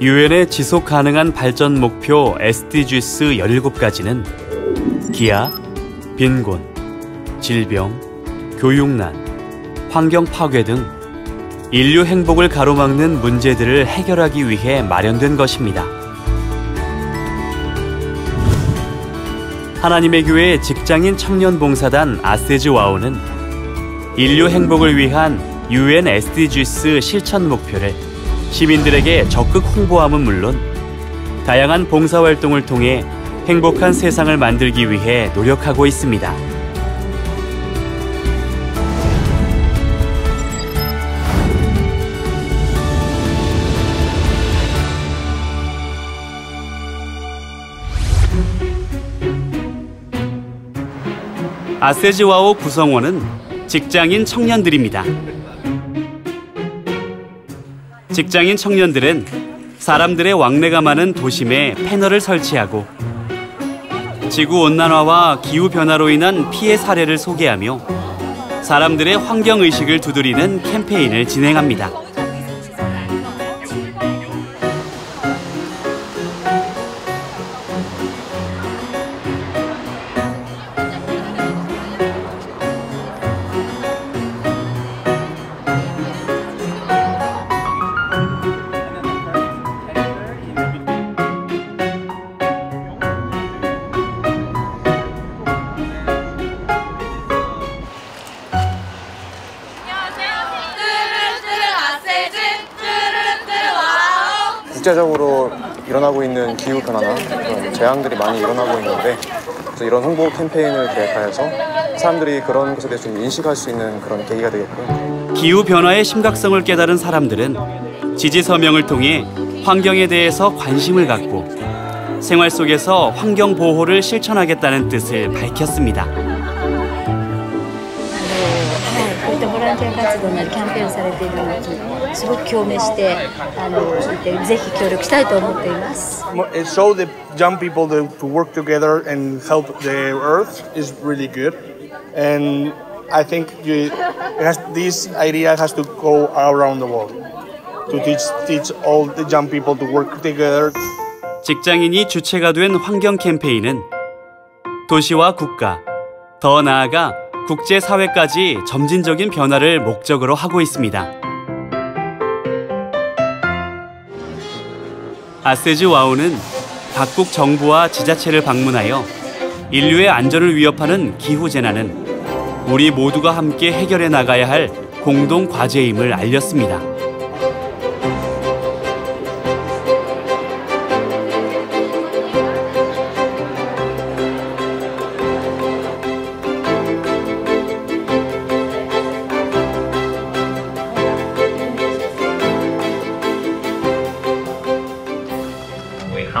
유엔의 지속 가능한 발전 목표 SDGs 17가지는 기아, 빈곤, 질병, 교육난, 환경 파괴 등 인류 행복을 가로막는 문제들을 해결하기 위해 마련된 것입니다. 하나님의 교회 직장인 청년 봉사단 아세즈 와우는 인류 행복을 위한 UN SDGs 실천 목표를 시민들에게 적극 홍보함은 물론 다양한 봉사 활동을 통해 행복한 세상을 만들기 위해 노력하고 있습니다. 아세즈와오 구성원은 직장인 청년들입니다. 직장인 청년들은 사람들의 왕래가 많은 도심에 패널을 설치하고 지구 온난화와 기후 변화로 인한 피해 사례를 소개하며 사람들의 환경 의식을 두드리는 캠페인을 진행합니다. 국제적으로 일어나고 있는 기후 변화나 그런 재앙들이 많이 일어나고 있는데 그래서 이런 홍보 캠페인을 계획하여서 사람들이 그런 것에 대해서 좀 인식할 수 있는 그런 계기가 되겠고요. 기후 변화의 심각성을 깨달은 사람들은 지지 서명을 통해 환경에 대해서 관심을 갖고 생활 속에서 환경 보호를 실천하겠다는 뜻을 밝혔습니다. ア活動なりキャンペーンされているのにすごく共鳴してあのぜひ協力したいと思っています。 It showed the young people to, to work together and help the earth is really good, and I think you, it has, this idea has to go around the world to teach teach all the young people to work together. 직장인이 주체가 된 환경 캠페인은 도시와 국가, 더 나아가 국제 사회까지 점진적인 변화를 목적으로 하고 있습니다. 아세즈 와우는 각국 정부와 지자체를 방문하여 인류의 안전을 위협하는 기후 재난은 우리 모두가 함께 해결해 나가야 할 공동 과제임을 알렸습니다.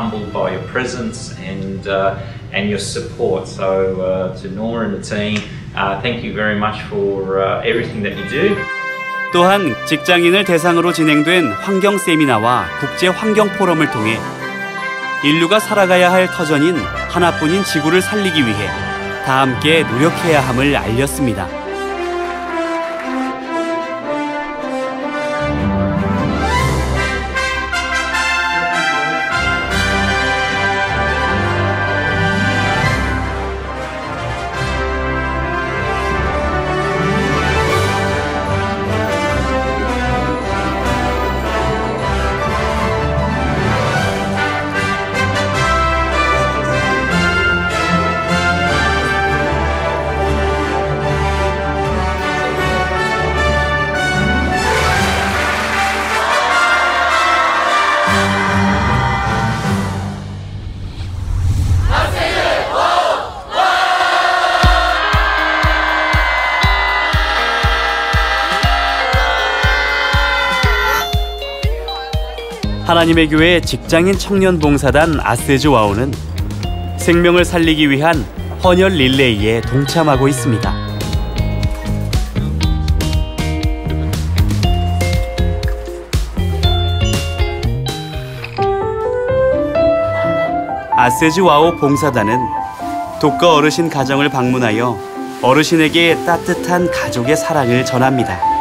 Humbled by your presence and uh, and your support. So uh, to Norma and the team, uh, thank you very much for uh, everything that you do. 또한 직장인을 대상으로 진행된 환경 세미나와 국제 환경 포럼을 통해 인류가 살아가야 할 터전인 하나뿐인 지구를 살리기 위해 다 함께 노력해야 함을 알렸습니다. 하나님의 교회 직장인 청년 봉사단 ASEZ WAO는 생명을 살리기 위한 헌혈 릴레이에 동참하고 있습니다. ASEZ WAO 봉사단은 독거 어르신 가정을 방문하여 어르신에게 따뜻한 가족의 사랑을 전합니다.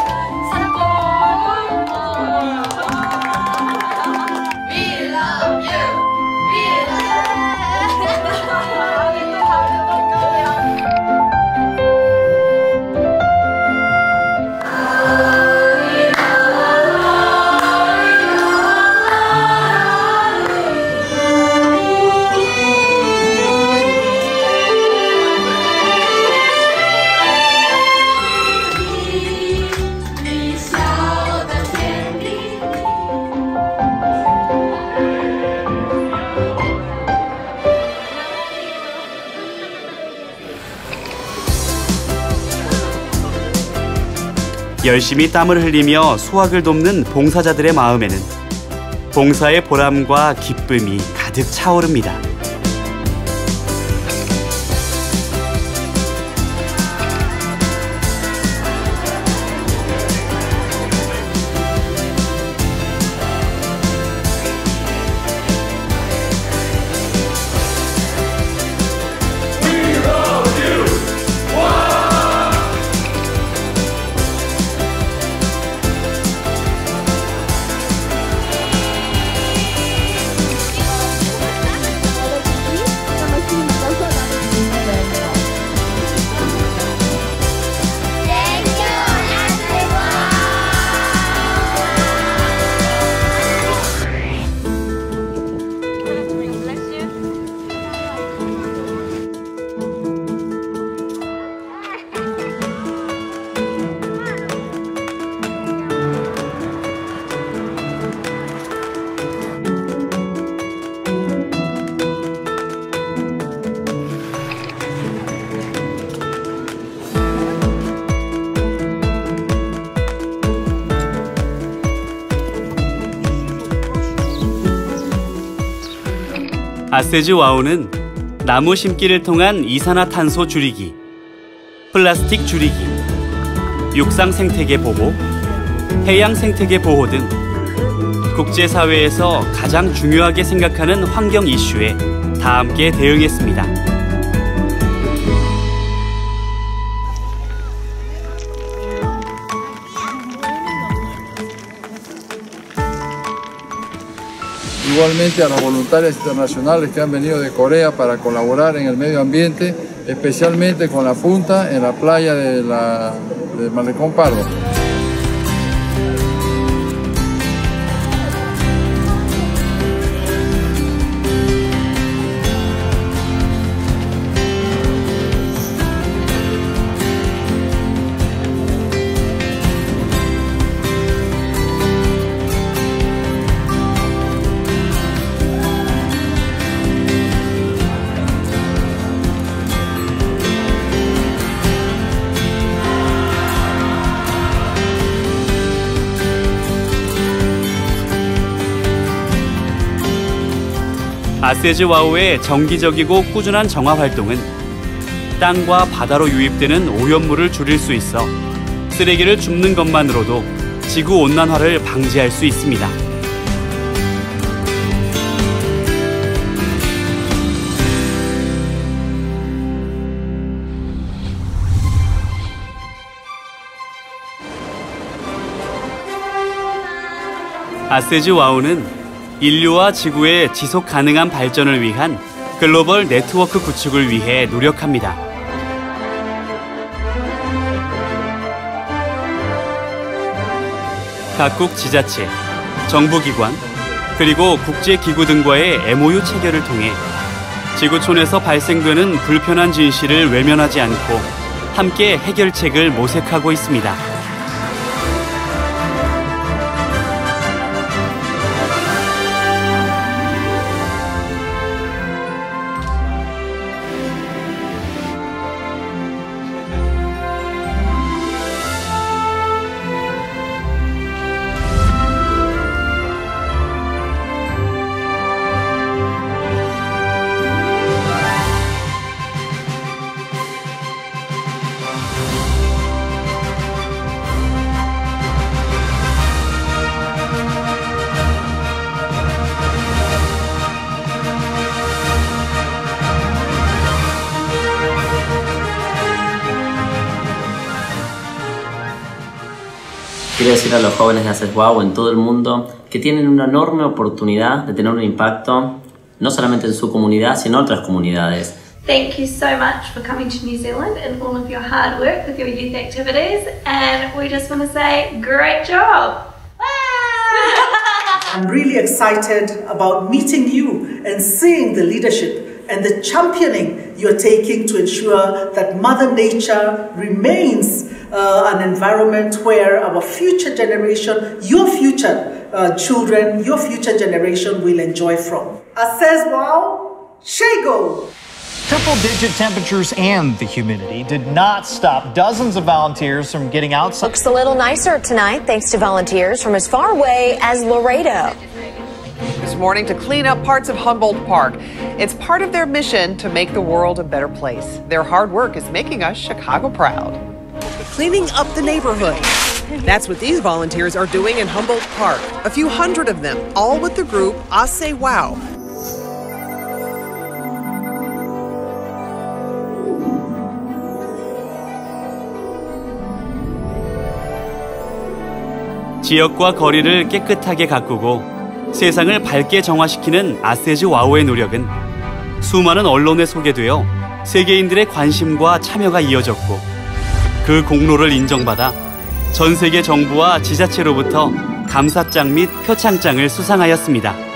열심히 땀을 흘리며 수확을 돕는 봉사자들의 마음에는 봉사의 보람과 기쁨이 가득 차오릅니다. 아세즈 와우는 나무 심기를 통한 이산화탄소 줄이기, 플라스틱 줄이기, 육상 생태계 보호, 해양 생태계 보호 등 국제사회에서 가장 중요하게 생각하는 환경 이슈에 다 함께 대응했습니다. Igualmente a las voluntarias internacionales que han venido de Corea para colaborar en el medio ambiente, especialmente con la punta en la playa de la, Malecón Pardo. 아세즈 와우의 정기적이고 꾸준한 정화 활동은 땅과 바다로 유입되는 오염물을 줄일 수 있어 쓰레기를 줍는 것만으로도 지구 온난화를 방지할 수 있습니다. 아세즈 와우는 인류와 지구의 지속 가능한 발전을 위한 글로벌 네트워크 구축을 위해 노력합니다. 각국 지자체, 정부기관, 그리고 국제기구 등과의 MOU 체결을 통해 지구촌에서 발생되는 불편한 진실을 외면하지 않고 함께 해결책을 모색하고 있습니다. Quiero decir a los jóvenes de Haces Wow en todo el mundo que tienen una enorme oportunidad de tener un impacto no solamente en su comunidad, sino en otras comunidades. Thank you so much for coming to New Zealand and all of your hard work with your youth activities. And we just want to say, great job! I'm really excited about meeting you and seeing the leadership and the championing you're taking to ensure that Mother Nature remains uh, an environment where our future generation, your future uh, children, your future generation will enjoy from. I says, wow, Shago! Triple digit temperatures and the humidity did not stop dozens of volunteers from getting outside. Looks a little nicer tonight thanks to volunteers from as far away as Laredo. This morning to clean up parts of Humboldt Park. It's part of their mission to make the world a better place. Their hard work is making us Chicago proud. Cleaning up the neighborhood. That's what these volunteers are doing in Humboldt Park. A few hundred of them, all with the group Ase Wow. 지역과 거리를 깨끗하게 가꾸고 세상을 밝게 정화시키는 아세즈 와우의 노력은 수많은 언론에 소개되어 세계인들의 관심과 참여가 이어졌고 그 공로를 인정받아 전 세계 정부와 지자체로부터 감사장 및 표창장을 수상하였습니다.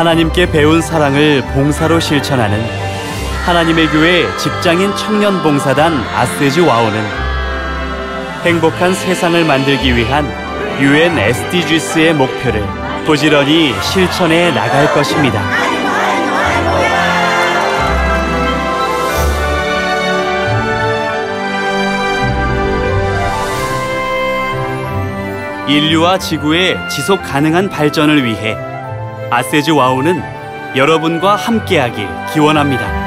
하나님께 배운 사랑을 봉사로 실천하는 하나님의 교회 직장인 청년 봉사단 아세즈 와우는 행복한 세상을 만들기 위한 유엔 SDGs의 목표를 부지런히 실천해 나갈 것입니다. 인류와 지구의 지속 가능한 발전을 위해 아세즈 와우는 여러분과 함께하길 기원합니다.